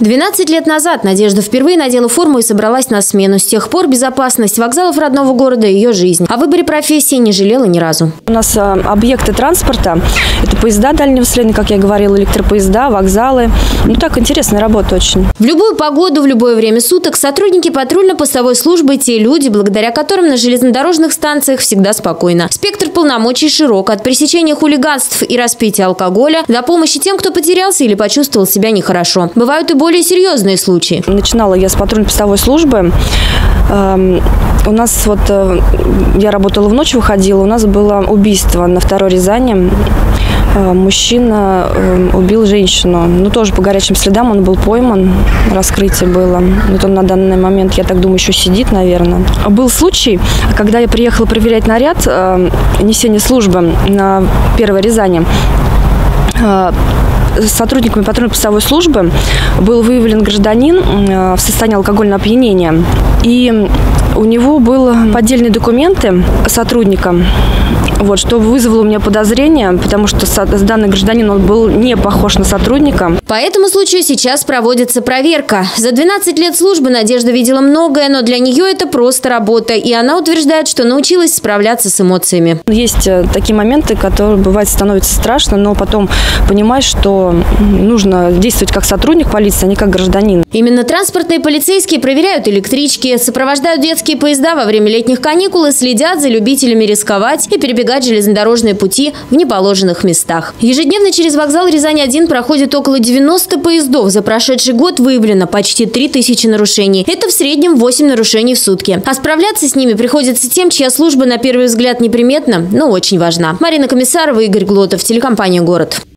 12 лет назад Надежда впервые надела форму и собралась на смену. С тех пор безопасность вокзалов родного города – ее жизнь. О выборе профессии не жалела ни разу. У нас а, объекты транспорта – это поезда дальнего следования, как я говорила, электропоезда, вокзалы. Ну так, интересная работа очень. В любую погоду, в любое время суток сотрудники патрульно-постовой службы – те люди, благодаря которым на железнодорожных станциях всегда спокойно. Спектр полномочий широк – от пресечения хулиганств и распития алкоголя до помощи тем, кто потерялся или почувствовал себя нехорошо. Бывают и более серьезные случаи. Начинала я с патрульно-постовой службы. Эм, у нас вот, э, я работала в ночь, выходила, у нас было убийство на второй Рязани. Э, мужчина э, убил женщину. Ну, тоже по горячим следам он был пойман. Раскрытие было. Вот он на данный момент, я так думаю, еще сидит, наверное. Был случай, когда я приехала проверять наряд несения службы на первой Рязани сотрудниками патрульно-постовой службы был выявлен гражданин э, в состоянии алкогольного опьянения. И у него были поддельные документы сотрудника вот, что вызвало у меня подозрение, потому что данный гражданин он был не похож на сотрудника. По этому случаю сейчас проводится проверка. За 12 лет службы Надежда видела многое, но для нее это просто работа. И она утверждает, что научилась справляться с эмоциями. Есть э, такие моменты, которые бывает становится страшно, но потом понимаешь, что нужно действовать как сотрудник полиции, а не как гражданин. Именно транспортные полицейские проверяют электрички, сопровождают детские поезда во время летних каникул следят за любителями рисковать и перебегать железнодорожные пути в неположенных местах. Ежедневно через вокзал Рязань-1 проходит около 90 поездов. За прошедший год выявлено почти 3000 нарушений. Это в среднем 8 нарушений в сутки. А справляться с ними приходится тем, чья служба на первый взгляд неприметна, но очень важна. Марина Комиссарова, Игорь Глотов, телекомпания «Город».